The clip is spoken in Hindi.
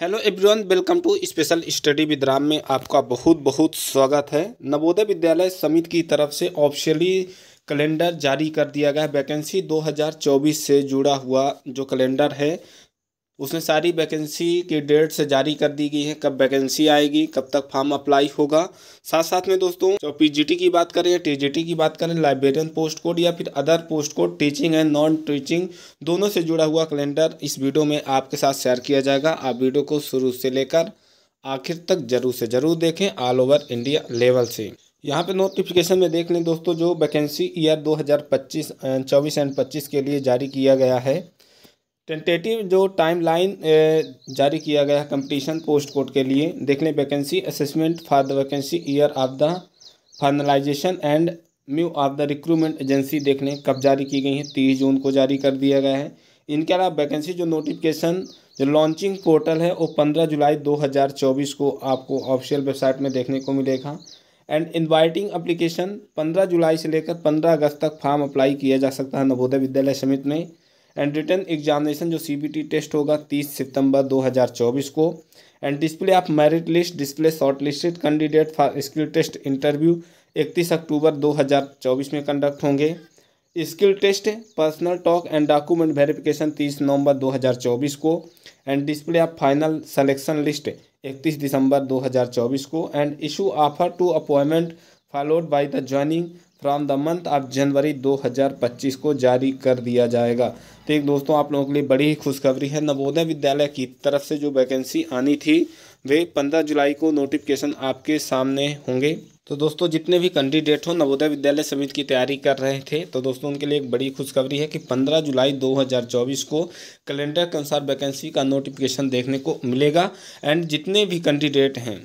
Hello everyone welcome to special study with Ram में आपका बहुत बहुत स्वागत है। नवोदय विद्यालय समिति की तरफ़ से ऑफिशियली कैलेंडर जारी कर दिया गया है। वैकेंसी 2024 से जुड़ा हुआ जो कैलेंडर है उसमें सारी वैकेंसी की डेट से जारी कर दी गई है। कब वैकेंसी आएगी, कब तक फॉर्म अप्लाई होगा। साथ साथ में दोस्तों, जो पीजीटी की बात करें टीजीटी की बात करें लाइब्रेरियन पोस्ट कोड या फिर other post code teaching and non teaching दोनों से जुड़ा हुआ कैलेंडर इस वीडियो में आपके साथ शेयर किया जाएगा। आप वीडियो को शुरू से लेकर आखिर तक ज़रूर से ज़रूर देखें ऑल ओवर इंडिया लेवल से। यहाँ पे नोटिफिकेशन में देख लें दोस्तों, जो वैकेंसी ईयर 2025 चौबीस एंड 25 के लिए जारी किया गया है। टेंटेटिव जो टाइमलाइन जारी किया गया है कंपटीशन पोस्ट कोड के लिए देख लें vacancy assessment for the vacancy year of the finalisation and mu of the recruitment agency देख लें कब जारी की गई है, तीस जून को जारी कर दिया गया है। इनके अलावा वैकेंसी जो नोटिफिकेशन जो लॉन्चिंग पोर्टल है, वो पंद्रह जुलाई दो हज़ार चौबीस को आपको ऑफिशियल वेबसाइट में देखने को मिलेगा। एंड इनवाइटिंग अप्लीकेशन पंद्रह जुलाई से लेकर पंद्रह अगस्त तक फॉर्म अप्लाई किया जा सकता है नवोदय विद्यालय समिति में। एंड रिटर्न एग्जामिनेशन जो सीबीटी टेस्ट होगा तीस सितंबर 2024 को। And display of merit list display short listed candidate for skill test interview इकतीस अक्टूबर 2024 में कंडक्ट होंगे। Skill test personal talk and document verification तीस नवंबर 2024 को। And display of final selection list इकतीस दिसंबर 2024 को। And issue offer to appointment followed by the joining from the month of जनवरी 2025 को जारी कर दिया जाएगा। तो एक दोस्तों, आप लोगों के लिए बड़ी ही खुशखबरी है, नवोदय विद्यालय की तरफ़ से जो वैकेंसी आनी थी, वे पंद्रह जुलाई को नोटिफिकेशन आपके सामने होंगे। तो दोस्तों, जितने भी कैंडिडेट हो, नवोदय विद्यालय समिति की तैयारी कर रहे थे तो दोस्तों, उनके लिए एक बड़ी खुशखबरी है कि 15 जुलाई 2024 को कैलेंडर के अनुसार वैकेंसी का नोटिफिकेशन देखने को मिलेगा। एंड जितने भी कैंडिडेट हैं